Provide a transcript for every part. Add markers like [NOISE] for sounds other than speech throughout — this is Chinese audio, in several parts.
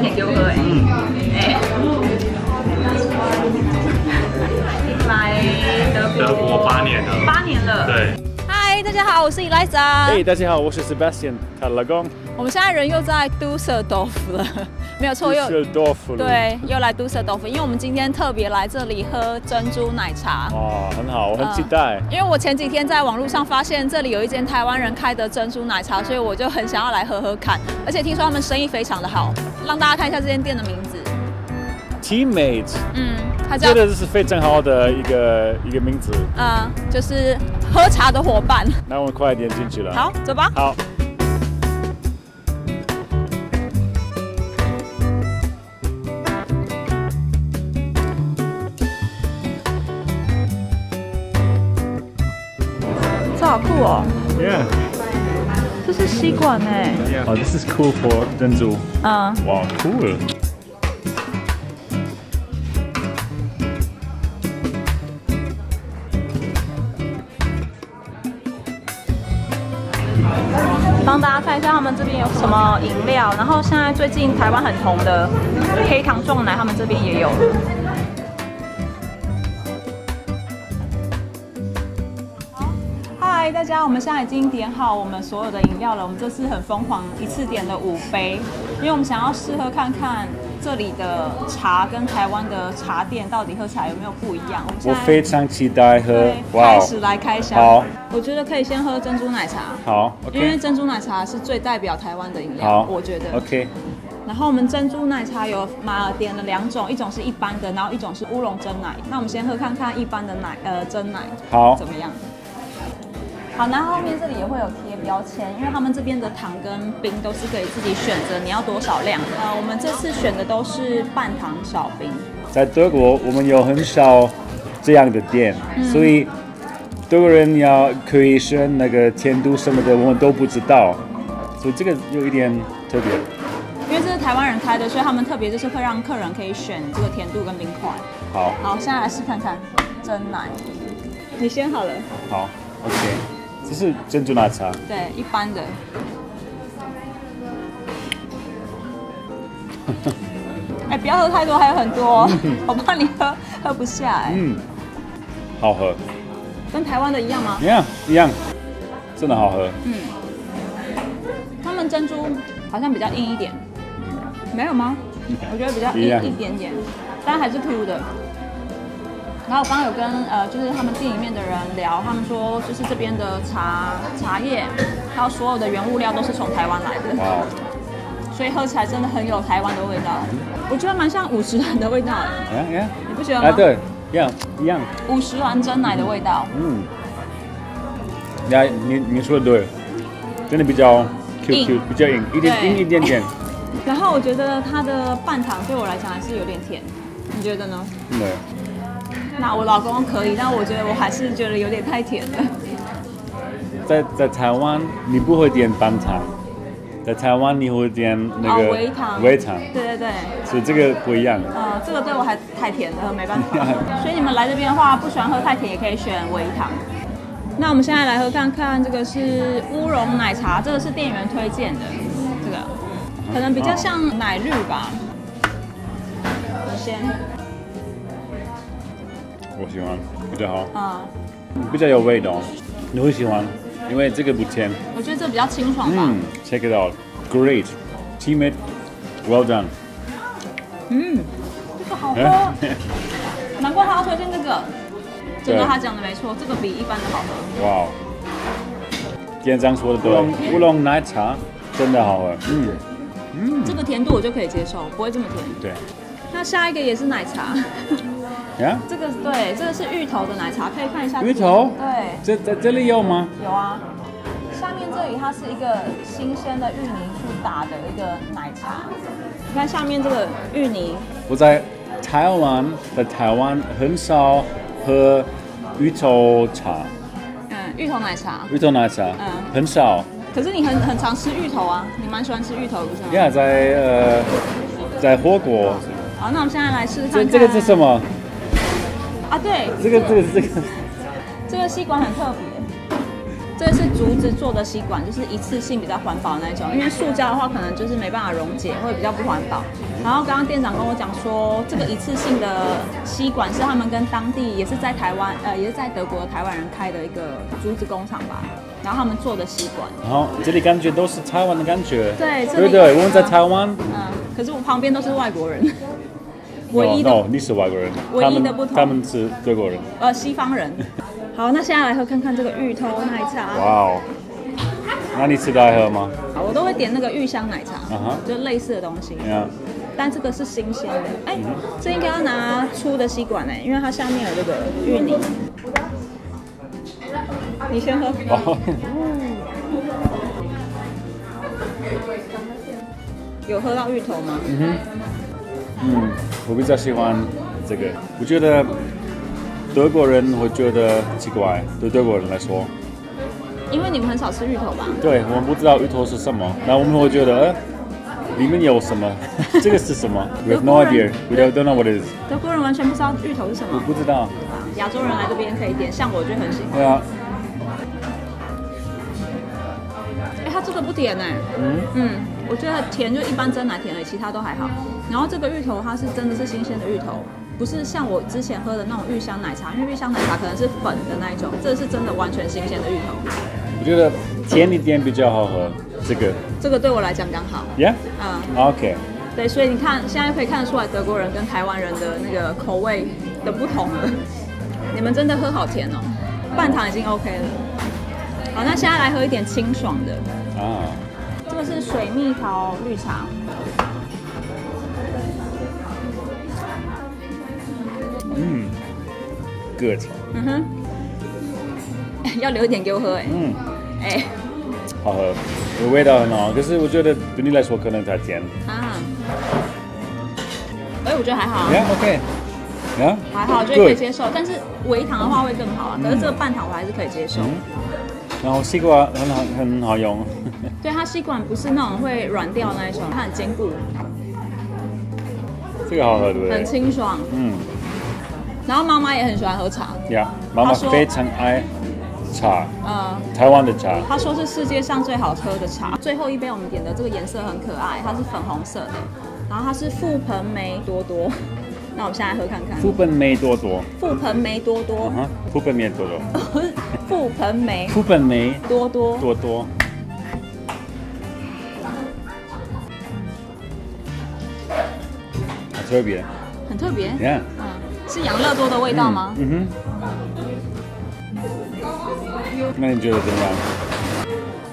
甜给我喝哎。哎，[LAUGHS] 来德德国八年了，八年了。对。嗨，大家好，我是 Eliza。嘿，大家好，我是 Sebastian 卡拉贡。我们现在人又在 Dusseldorf 了，没有错，又对，又来 Dusseldorf，因为我们今天特别来这里喝珍珠奶茶。哦，很好，我很期待。因为我前几天在网络上发现这里有一间台湾人开的珍珠奶茶，所以我就很想要来喝喝看。而且听说他们生意非常的好，让大家看一下这间店的名字。Teammates，嗯，它叫这个是非常好的一个一个名字。嗯，就是喝茶的伙伴。那我们快点进去了。好，走吧。好。这好酷哦！Yeah，这是吸管哎。哦，This is cool for 珍珠。嗯。哇，cool。帮大家看一下他们这边有什么饮料，然后现在最近台湾很红的黑糖撞奶，他们这边也有。嗨，大家，我们现在已经点好我们所有的饮料了。我们这次很疯狂，一次点了五杯，因为我们想要试喝看看这里的茶跟台湾的茶店到底喝起来有没有不一样。我们我非常期待喝，开始来开箱。好，我觉得可以先喝珍珠奶茶。好，因为珍珠奶茶是最代表台湾的饮料，我觉得。OK。然后我们珍珠奶茶有买点了两种，一种是一般的，然后一种是乌龙真奶。那我们先喝看看一般的奶，呃，真奶。好。怎么样？好，然后后面这里也会有贴标签，因为他们这边的糖跟冰都是可以自己选择你要多少量。呃，我们这次选的都是半糖少冰。在德国，我们有很少这样的店，所以德国人要可以选那个甜度什么的，我们都不知道，所以这个有一点特别。因为这是台湾人开的，所以他们特别就是会让客人可以选这个甜度跟冰块。好，好，现在来试看看真奶。你先好了。好，OK。这是珍珠奶茶，对，一般的。[LAUGHS] 哎，不要喝太多，还有很多，[LAUGHS] 我怕你喝喝不下哎。嗯，好喝。跟台湾的一样吗？一样，一样，真的好喝。嗯。他们珍珠好像比较硬一点，没有吗？我觉得比较硬一点点，但还是 Q 的。然后我刚刚有跟呃，就是他们店里面的人聊，他们说就是这边的茶茶叶，还有所有的原物料都是从台湾来的，[LAUGHS] 所以喝起来真的很有台湾的味道。我觉得蛮像五十兰的味道，哎，你不觉得吗？对，一样一样。五十兰真奶的味道。嗯。呀，你你说的对，真的比较 Q Q，比较硬，一点硬一点点。[LAUGHS] 然后我觉得它的半糖对我来讲还是有点甜，你觉得呢？对。那我老公可以，但我觉得我还是觉得有点太甜了。在在台湾，你不会点半糖，在台湾你会点那个微糖。微糖。对对对。所以这个不一样。呃，这个对我还太甜了，没办法。所以你们来这边的话，不喜欢喝太甜，也可以选微糖。那我们现在来喝看看，这个是乌龙奶茶，这个是店员推荐的，这个可能比较像奶绿吧。我先。我喜欢，比较好，嗯，比较有味道，你会喜欢，因为这个不甜。我觉得这比较清爽吧。嗯，check it out, great, teammate, well done。嗯，这个好喝，[LAUGHS] 难怪他要推荐这个。真的，他讲的没错，这个比一般的好喝。哇，店长说的对，乌龙奶茶真的好喝。嗯嗯，这个甜度我就可以接受，不会这么甜。对。那下一个也是奶茶。[LAUGHS] 这个对，这个是芋头的奶茶，可以看一下。芋头？对。这在这里有吗？有啊。下面这里它是一个新鲜的芋泥去打的一个奶茶。你看下面这个芋泥。我在台湾，在台湾很少喝芋头茶。嗯，芋头奶茶。芋头奶茶。嗯，很少。可是你很很常吃芋头啊，你蛮喜欢吃芋头，不是吗？Yeah，在呃，在火锅。好，那我们现在来试试看。这这个是什么？啊，对，这个这个这个，这个吸管很特别，这个是竹子做的吸管，就是一次性比较环保的那种。因为塑胶的话，可能就是没办法溶解，会比较不环保。然后刚刚店长跟我讲说，这个一次性的吸管是他们跟当地也是在台湾，呃，也是在德国的台湾人开的一个竹子工厂吧。然后他们做的吸管。然后这里感觉都是台湾的感觉。对，对对，我们在台湾。嗯，可是我旁边都是外国人。唯一的，你是外国人。唯一的不同，他们是德国人。呃，西方人。好，那现在来喝看看这个芋头奶茶。哇哦，那你吃的爱喝吗？好，我都会点那个芋香奶茶，就类似的东西。嗯。但这个是新鲜的，哎，这应该要拿粗的吸管哎，因为它下面有这个芋泥。你先喝。哦。有喝到芋头吗？嗯哼。嗯，我比较喜欢这个，我觉得。德国人会觉得奇怪，对德国人来说，因为你们很少吃芋头吧？对，我们不知道芋头是什么，那我们会觉得，里面有什么？[LAUGHS] 这个是什么？We have no idea. We don't know what it is. 德国人完全不知道芋头是什么。不知道。亚洲人来这边可以点，像我就很喜欢。对啊。哎，他这个不甜哎。嗯。嗯，我觉得甜就一般真奶甜而已，其他都还好。然后这个芋头它是真的是新鲜的芋头。不是像我之前喝的那种芋香奶茶，因为芋香奶茶可能是粉的那一种，这是真的完全新鲜的芋头。我觉得甜一点比较好喝，这个。这个对我来讲刚好。Yeah。嗯。OK。对，所以你看，现在可以看得出来德国人跟台湾人的那个口味的不同了。你们真的喝好甜哦，半糖已经 OK 了。好，那现在来喝一点清爽的。啊。水蜜桃绿茶。嗯，good。嗯哼，[LAUGHS] 要留一点给我喝哎。嗯，哎，好喝，有味道很好，可是我觉得对你来说可能太甜。啊。哎，我觉得还好。Yeah, OK。Yeah。还好，我觉得可以接受，但是微糖的话会更好啊。可是这个半糖我还是可以接受。然后西瓜很好，很好用。[LAUGHS] 对，它吸管不是那种会软掉那一种，它很坚固。这个好喝，对不对？很清爽。嗯。然后妈妈也很喜欢喝茶，呀，妈妈非常爱茶，嗯，台湾的茶。她说是世界上最好喝的茶。最后一杯我们点的这个颜色很可爱，它是粉红色的，然后它是覆盆梅多多。[LAUGHS] 那我们现在喝看看。覆盆梅多多。覆盆梅多多。覆盆梅多多。[LAUGHS] 覆盆梅。覆盆梅多多。多多。特别。很特别。Yeah。是养乐多的味道吗？嗯哼。那你觉得怎么样？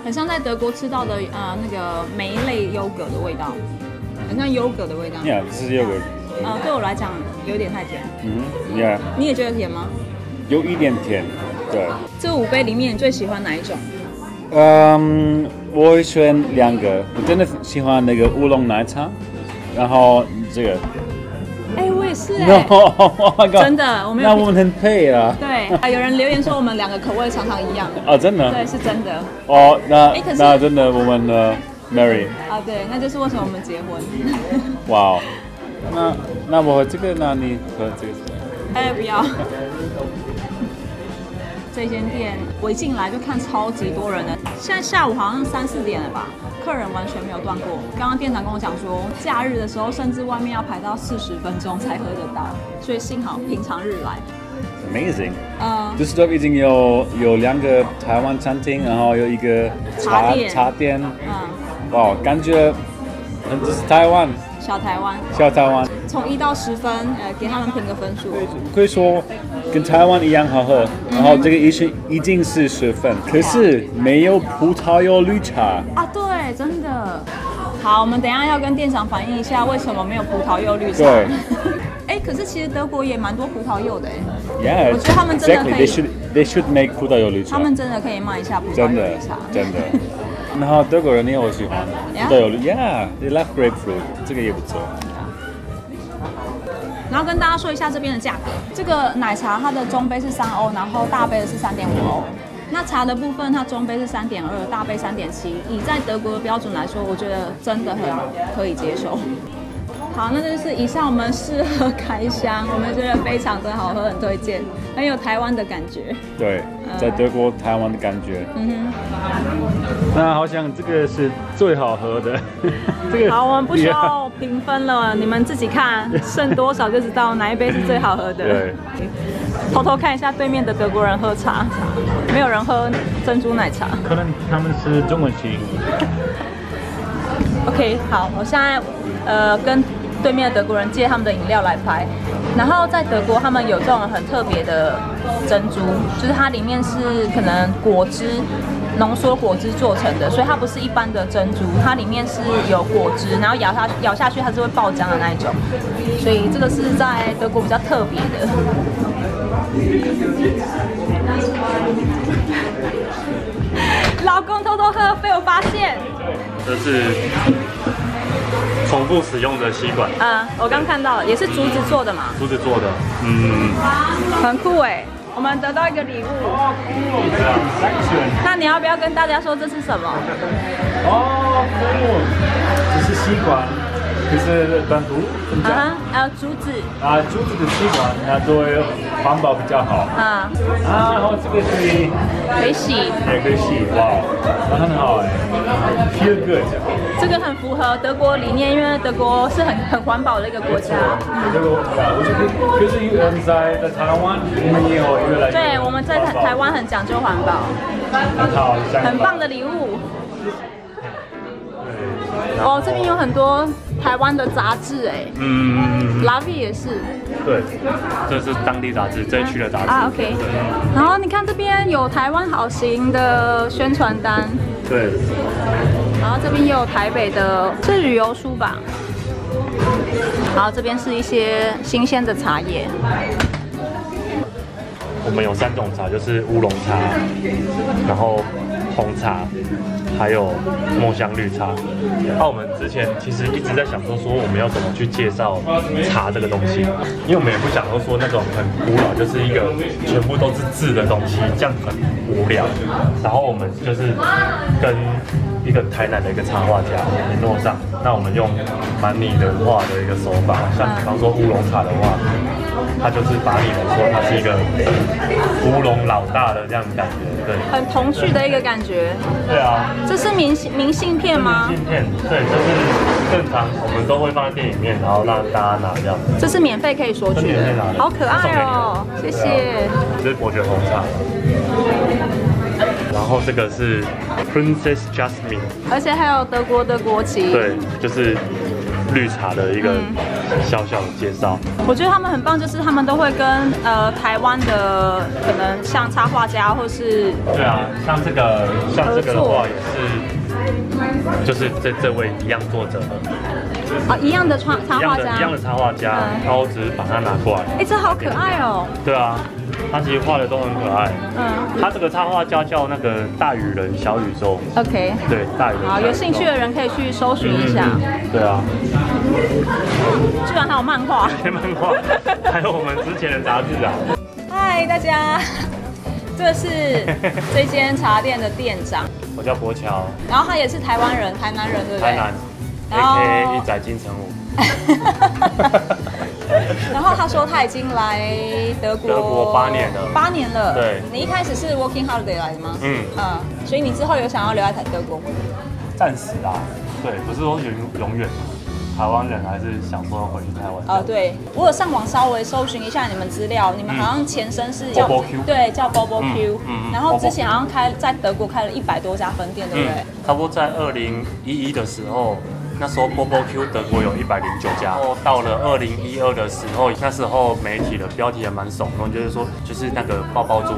很像在德国吃到的呃那个梅类优格的味道，很像优格的味道。Yeah，这是优格。呃，对我来讲有点太甜。嗯哼，Yeah。你也觉得甜吗？有一点甜，对。这五杯里面你最喜欢哪一种？嗯，我选两个，我真的喜欢那个乌龙奶茶，然后这个。是哎，[LAUGHS] 真的，我们那我们很配啊。对啊，有人留言说我们两个口味常常一样。啊，真的？对，是真的。哦，那那真的我们的 [LAUGHS] Mary。啊，对，那就是为什么我们结婚。哇哦，那那我这个，那你和这个？哎，不要。这间店我一进来就看超级多人的，现在下午好像三四点了吧。客人完全没有断过。刚刚店长跟我讲说，假日的时候甚至外面要排到四十分钟才喝得到，所以幸好平常日来。Amazing。嗯。就是这已经有有两个台湾餐厅，然后有一个茶茶店。嗯。哇，感觉很这是台湾。小台湾。小台湾。从一到十分，呃，给他们评个分数。可以说跟台湾一样好喝，然后这个一是一定是十分，可是没有葡萄柚绿茶。啊，对。真的好，我们等下要跟店长反映一下，为什么没有葡萄柚绿茶？对，[LAUGHS] 哎，可是其实德国也蛮多葡萄柚的哎。Yeah，我觉得他们真的可以。They should they should make 葡萄柚绿茶。他们真的可以卖一下葡萄柚绿茶。真的，真的。然后德国人也我喜欢葡萄柚绿，Yeah，they love grapefruit，这个也不错。然后跟大家说一下这边的价格，这个奶茶它的中杯是三欧，然后大杯的是三点五欧。那茶的部分，它中杯是三点二，大杯三点七。以在德国的标准来说，我觉得真的很可以接受。好，那就是以上我们试喝开箱，我们觉得非常的好喝，很推荐，很有台湾的感觉。对，在德国台湾的感觉。嗯哼。那好像这个是最好喝的。[LAUGHS] 这个好，我们不需要评分了，你们自己看剩多少就知道哪一杯是最好喝的。对。偷偷看一下对面的德国人喝茶，没有人喝珍珠奶茶。可能他们是中文系。[LAUGHS] OK，好，我现在呃跟对面的德国人借他们的饮料来拍。然后在德国，他们有这种很特别的珍珠，就是它里面是可能果汁浓缩果汁做成的，所以它不是一般的珍珠，它里面是有果汁，然后咬下咬下去它是会爆浆的那一种，所以这个是在德国比较特别的。[LAUGHS] 老公偷偷喝，被我发现。这是重复使用的吸管。嗯，我刚看到了，也是竹子做的嘛。竹子做的，嗯，很酷哎。我们得到一个礼物。那你要不要跟大家说这是什么？哦，这是吸管。就是单独啊，还有竹子。啊，竹子的吸管，那作为环保比较好。啊。啊，然后这个可以可以洗，也可以洗，哇，那很好哎，feel good。这个很符合德国理念，因为德国是很很环保的一个国家。德国，我觉得就是因为在在台湾，我们也有越来越对，我们在台台湾很讲究环保，很好，很棒的礼物。哦，这边有很多台湾的杂志哎，嗯拉 v 也是，对，这是当地杂志，这一区的杂志啊，OK。然后你看这边有台湾好行的宣传单，对。然后这边也有台北的，是旅游书吧。然后这边是一些新鲜的茶叶。我们有三种茶，就是乌龙茶，然后红茶。还有墨香绿茶。那我们之前其实一直在想说，说我们要怎么去介绍茶这个东西，因为我们也不想说说那种很古老，就是一个全部都是字的东西，这样很无聊。然后我们就是跟一个台南的一个插画家联络上，那我们用蛮拟人化的一个手法，像比方说乌龙茶的话。他就是把你们说他是一个乌龙老大的这样感觉，对，很童趣的一个感觉。对啊，这是明信明信片吗？明信片，对，就是正常我们都会放在店里面，然后让大家拿这样。这是免费可以索取的，好可爱哦，谢谢。这是伯爵红茶，然后这个是 Princess Jasmine，而且还有德国的国旗。对，就是。绿茶的一个小小的介绍，我觉得他们很棒，就是他们都会跟呃台湾的可能像插画家或是对啊，像这个像这个的话也是，就是这这位一样作者。的啊一样的插插画家。一样的插画家，然后只是把它拿过来，哎，这好可爱哦，对啊。他其实画的都很可爱。嗯，他这个插画家叫那个大雨人小宇宙。OK。对，大雨人。好，有兴趣的人可以去搜寻一下。对啊。居然还有漫画。漫画。[LAUGHS] 还有我们之前的杂志啊。嗨，大家，这是 [LAUGHS] 这间茶店的店长。我叫柏乔。然后他也是台湾人，台南人，对不对？台南。然后一载金城武。[LAUGHS] [LAUGHS] 然后他说他已经来德国德国八年了，八年了。对，你一开始是 working holiday 来的吗？嗯嗯，所以你之后有想要留在台德国吗？暂时啦，对，不是说永永远。台湾人还是想说回去台湾。啊，对，我有上网稍微搜寻一下你们资料，你们好像前身是叫 Q，对，叫 Bobo Q，嗯，然后之前好像开在德国开了一百多家分店，对不对？差不多在二零一一的时候。那时候波波 Q 德国有一百零九家，然后到了二零一二的时候，那时候媒体的标题也蛮耸动，就是说就是那个爆爆猪，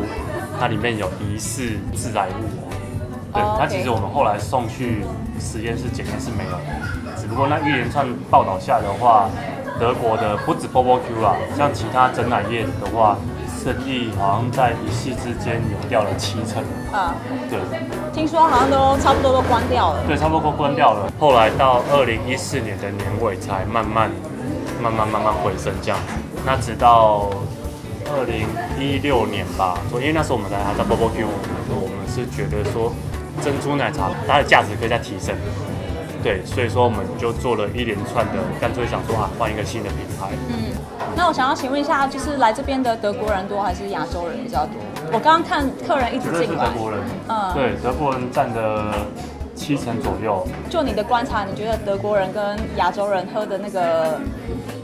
它里面有疑似致癌物。对，它其实我们后来送去实验室检验是没有，只不过那一连串报道下的话，德国的不止波波 Q 啦，像其他整奶业的话。生意好像在一夕之间有掉了七成。啊，对，听说好像都差不多都关掉了。对，差不多都关掉了。后来到二零一四年的年尾才慢慢、慢慢、慢慢回升这样。那直到二零一六年吧，因为那时候我们在还在 BBQ，我们是觉得说珍珠奶茶它的价值可以再提升。对，所以说我们就做了一连串的，干脆想说啊，换一个新的品牌。嗯，那我想要请问一下，就是来这边的德国人多还是亚洲人比较多？我刚刚看客人一直进来，德国人，嗯对，德国人占的七成左右。就你的观察，你觉得德国人跟亚洲人喝的那个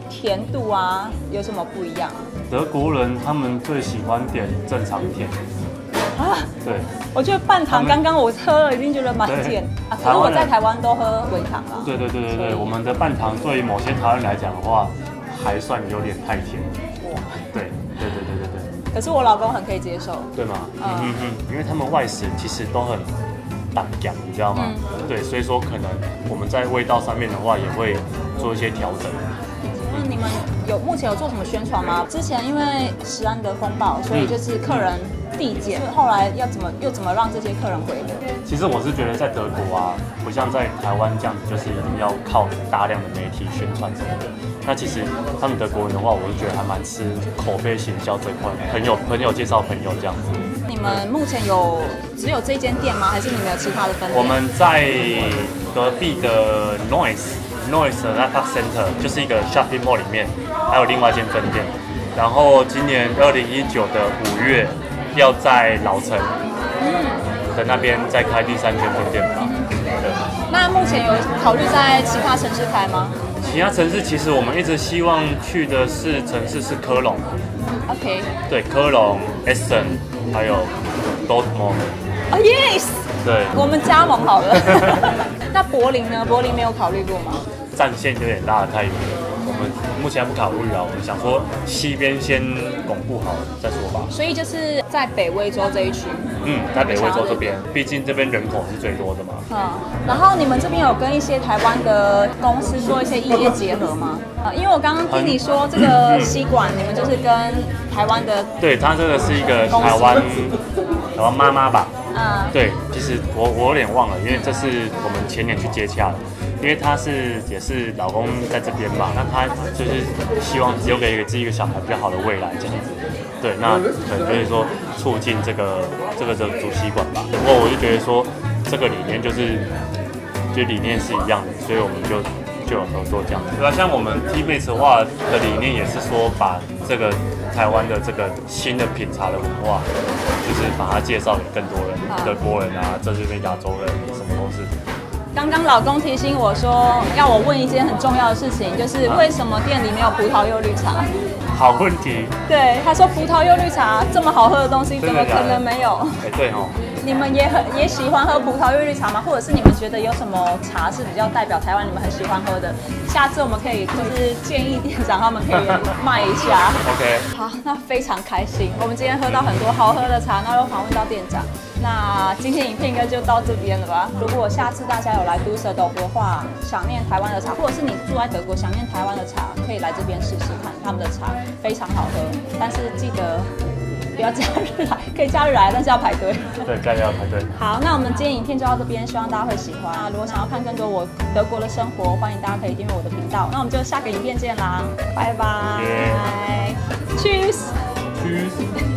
甜度啊，有什么不一样？德国人他们最喜欢点正常甜，啊，对，我觉得半糖，刚刚我喝了，已经觉得蛮甜啊。可是我在台湾都喝微糖啊。对对对对对，我们的半糖对于某些台湾人来讲的话，还算有点太甜。哇对对对对对对，可是我老公很可以接受。对吗？嗯嗯嗯嗯，因为他们外食其实都很淡感，你知道吗？嗯对，所以说可能我们在味道上面的话，也会做一些调整。那你们有目前有做什么宣传吗？之前因为食安的风暴，所以就是客人递减，后来要怎么又怎么让这些客人回流？其实我是觉得在德国啊，不像在台湾这样子，就是一定要靠大量的媒体宣传什么的。那其实他们德国人的话，我是觉得还蛮吃口碑行销这块，朋友朋友介绍朋友这样子。你们目前有只有这间店吗？还是你们有其他的分店？我们在隔壁的 Noise Noise 的 Park Center 就是一个 shopping mall 里面，还有另外一间分店。然后今年二零一九的五月要在老城的那边再开第三间分店吧。对。那目前有考虑在其他城市开吗其他城市其实我们一直希望去的是城市是科隆，？OK，对，科隆、Essen，还有 Dortmund，哦、yes，对，我们加盟好了。[LAUGHS] 那柏林呢？柏林没有考虑过吗？战线有点拉得太远。我们目前还不考虑啊，我们想说西边先巩固好再说吧。所以就是在北威州这一区。嗯，在北惠州这边，毕竟这边人口是最多的嘛。嗯，然后你们这边有跟一些台湾的公司做一些异业结合吗？呃，因为我刚刚听你说这个吸管，你们就是跟台湾的，对，它这个是一个台湾台湾妈妈吧？嗯，对，其实我我有点忘了，因为这是我们前年去接洽的，因为他是也是老公在这边嘛，那他就是希望留给自己一个小孩比较好的未来这样子。对，那可能就是说促进这个这个的主吸管吧。不过我就觉得说这个理念就是就理念是一样的，所以我们就就有合作这样子。对啊，像我们 T Base 的话的理念也是说把这个台湾的这个新的品茶的文化，就是把它介绍给更多人，德国人啊，这边亚洲人，什么都是。刚刚老公提醒我说，要我问一件很重要的事情，就是为什么店里没有葡萄柚绿茶？好问题，对，他说葡萄柚绿茶这么好喝的东西，怎么可能没有？哎、对哦，你们也很也喜欢喝葡萄柚绿茶吗？或者是你们觉得有什么茶是比较代表台湾你们很喜欢喝的？下次我们可以就是建议店长他们可以卖一下。[LAUGHS] OK，好，那非常开心，我们今天喝到很多好喝的茶，那又访问到店长。那今天影片应该就到这边了吧？如果下次大家有来都舍豆腐的话，想念台湾的茶，或者是你住在德国想念台湾的茶，可以来这边试试看，他们的茶非常好喝。但是记得不要假日来，[LAUGHS] 可以假日来，但是要排队。对，该要排队。好，那我们今天影片就到这边，希望大家会喜欢。那如果想要看更多我德国的生活，欢迎大家可以订阅我的频道。那我们就下个影片见啦，拜拜耶，Cheers。Tschüss。